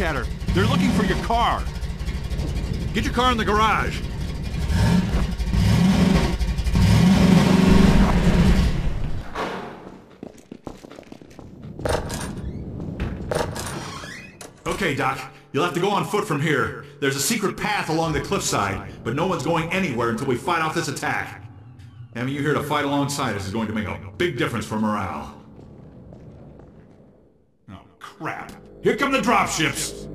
Chatter. They're looking for your car. Get your car in the garage. Okay, Doc. You'll have to go on foot from here. There's a secret path along the cliffside, but no one's going anywhere until we fight off this attack. Having you here to fight alongside us is going to make a big difference for morale. Oh, crap. Here come the dropships!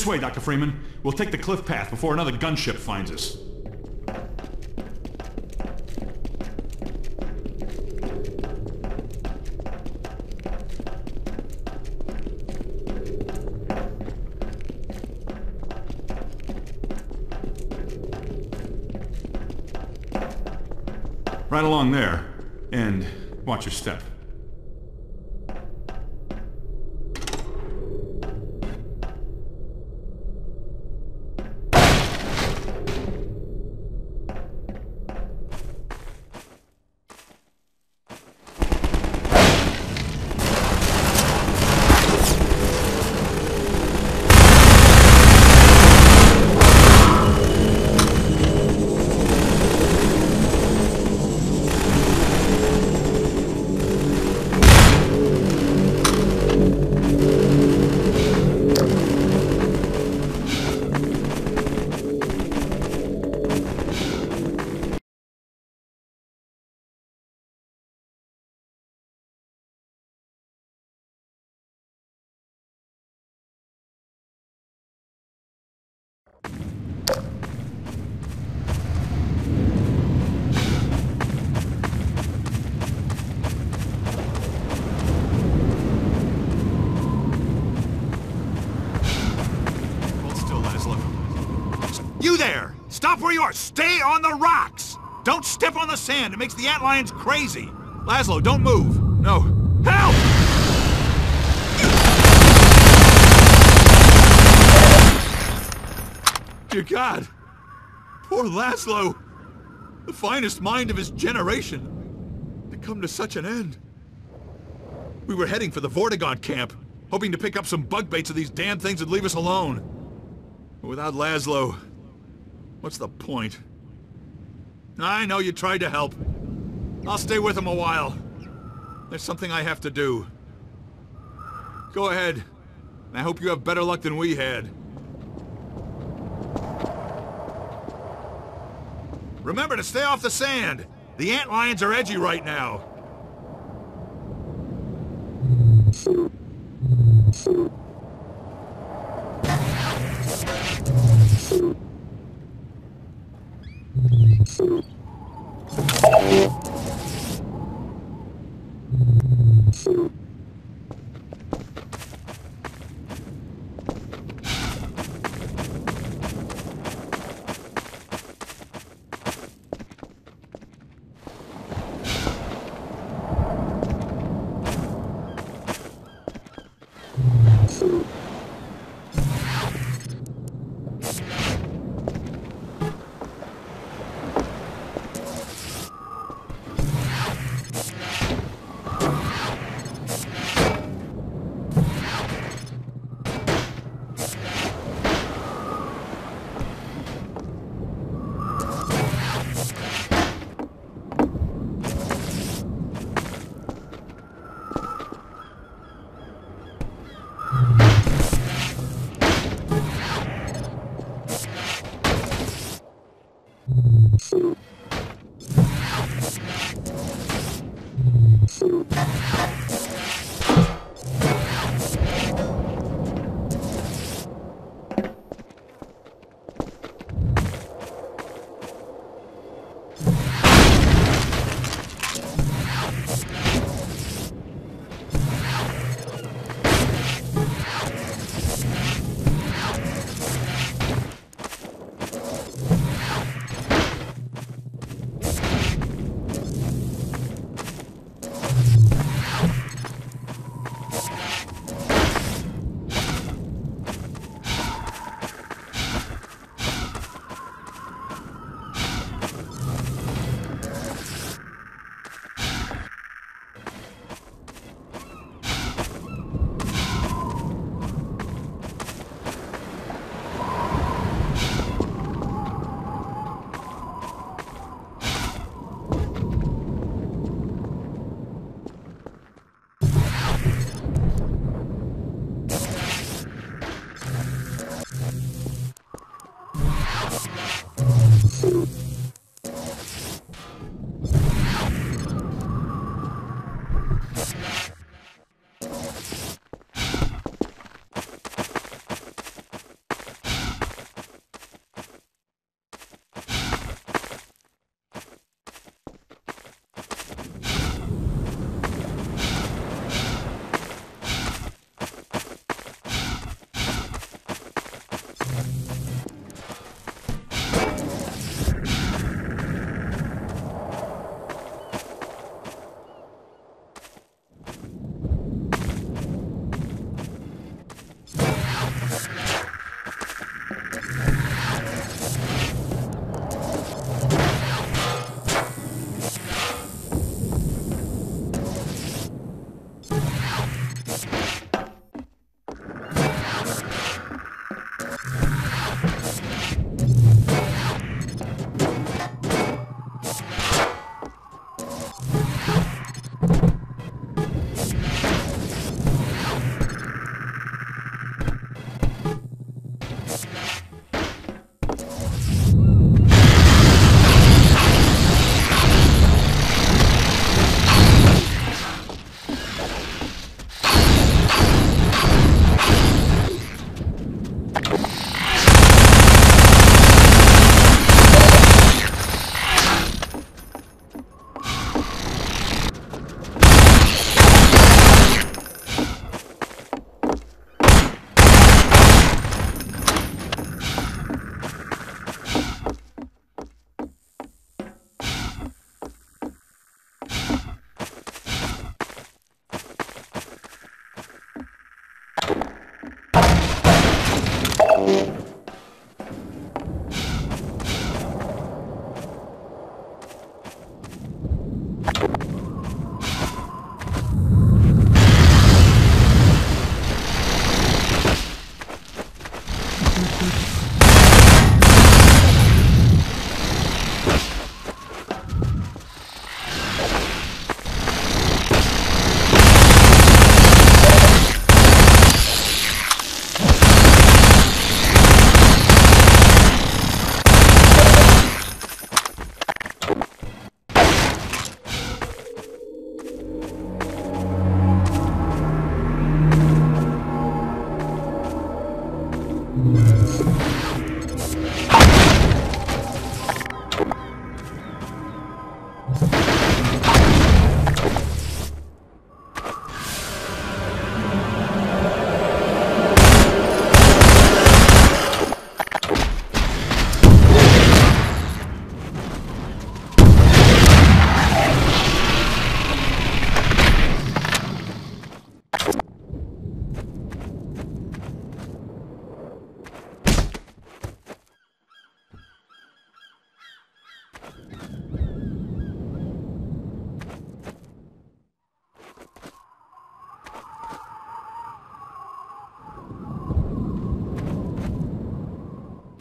This way, Dr. Freeman. We'll take the cliff path before another gunship finds us. Right along there. And watch your step. Are! Stay on the rocks! Don't step on the sand! It makes the antlions crazy! Laszlo, don't move! No. Help! Dear God! Poor Laszlo! The finest mind of his generation! To come to such an end. We were heading for the Vortigaunt camp, hoping to pick up some bug baits so these damn things would leave us alone. But without Laszlo, What's the point? I know you tried to help. I'll stay with him a while. There's something I have to do. Go ahead. I hope you have better luck than we had. Remember to stay off the sand. The ant lions are edgy right now.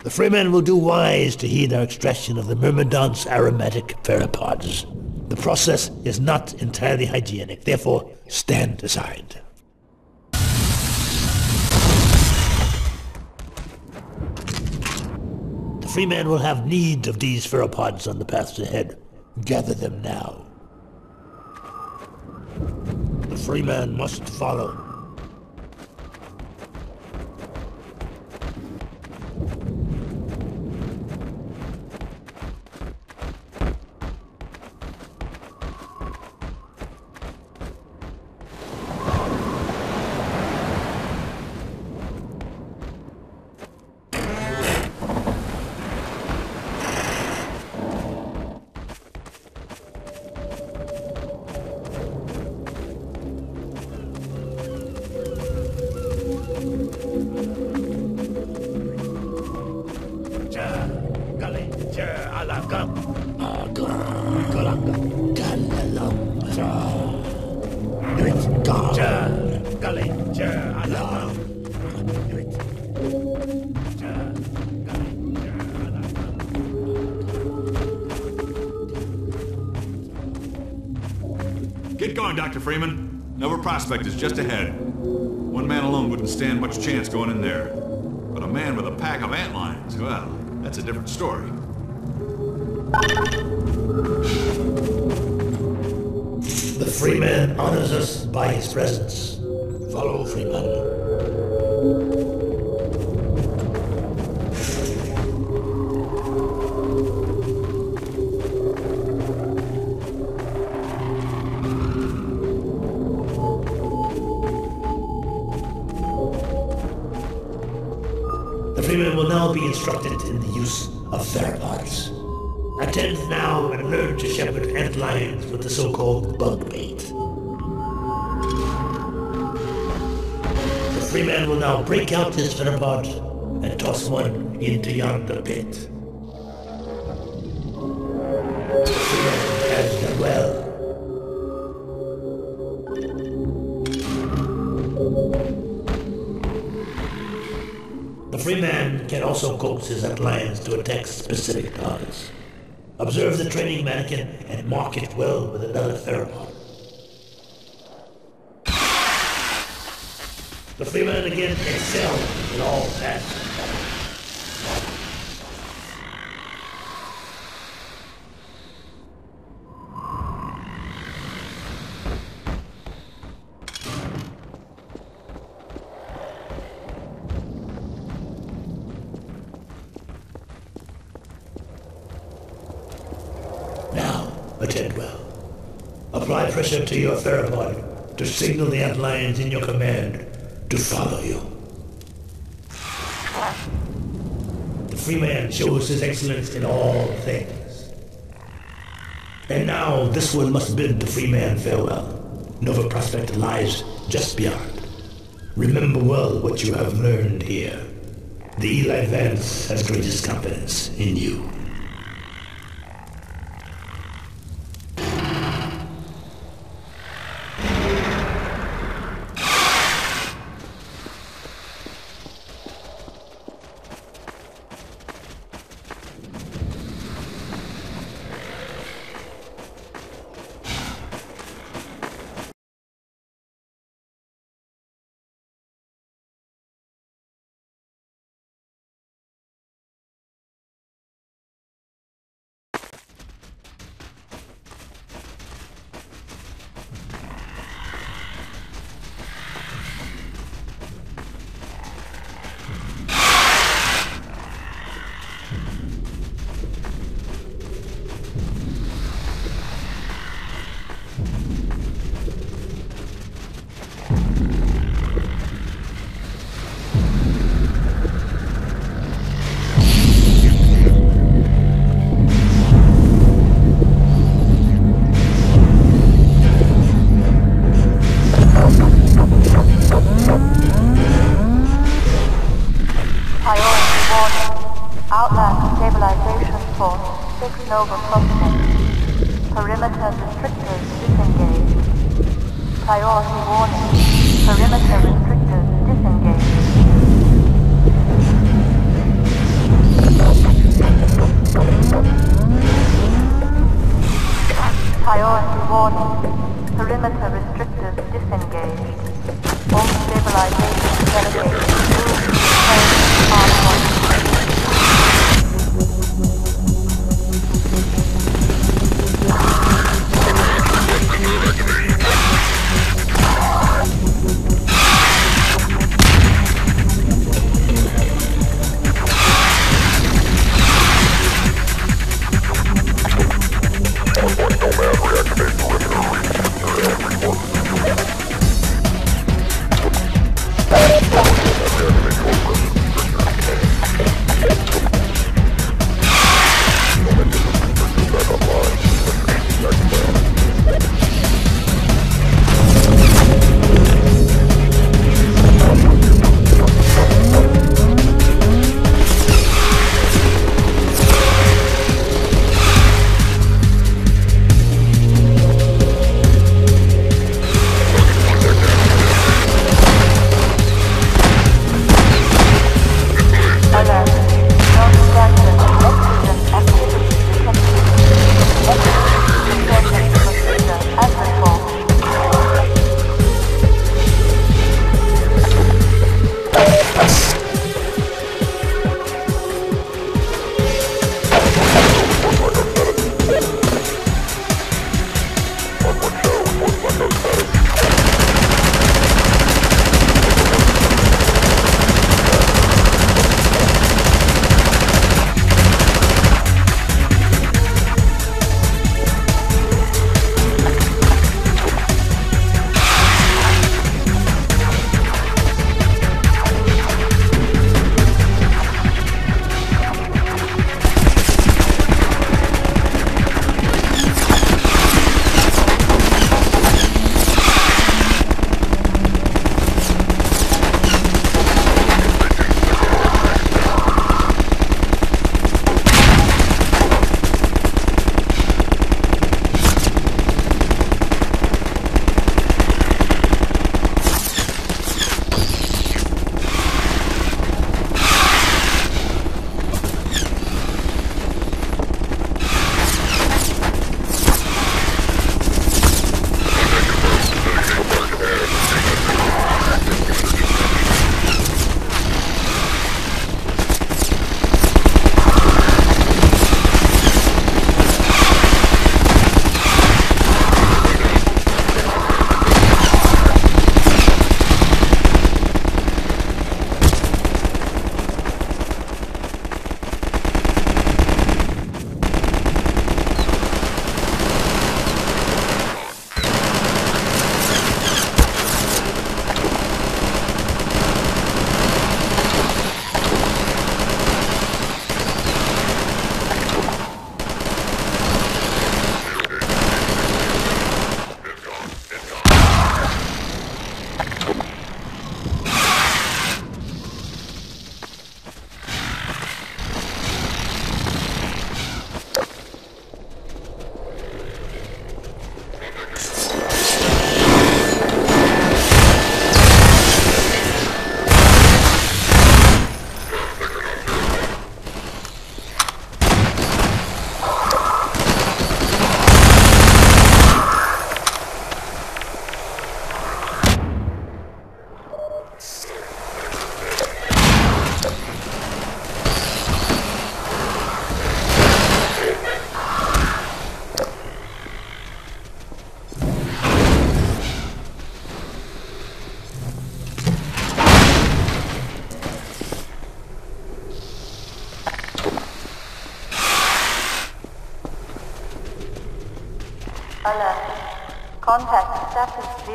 The Freeman will do wise to heed our extraction of the Myrmidon's aromatic pheropods. The process is not entirely hygienic, therefore stand aside. The Freeman will have need of these pheropods on the paths ahead. Gather them now. The Freeman must follow. Freeman. Nova Prospekt is just ahead. One man alone wouldn't stand much chance going in there. But a man with a pack of ant antlions, well, that's a different story. The Freeman honors us by his presence. Follow Freeman. Freeman will now be instructed in the use of pheropods. Attend now and learn to shepherd ant lions with the so-called bug bait. The Freeman will now break out his pheropod and toss one into yonder pit. Coax his lions to attack specific targets. Observe the training mannequin and mark it well with another pheropod. The Freeman again excels in all tasks. Now, attend well. Apply pressure to your pheropod to signal the ant in your command to follow you. The free man shows his excellence in all things. And now this one must bid the free man farewell. Nova Prospekt lies just beyond. Remember well what you have learned here. The Eli Vance has greatest confidence in you.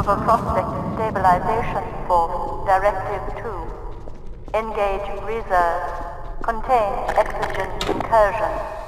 Nova Prospekt Stabilization Force Directive 2. Engage reserve. Contain exogen incursion.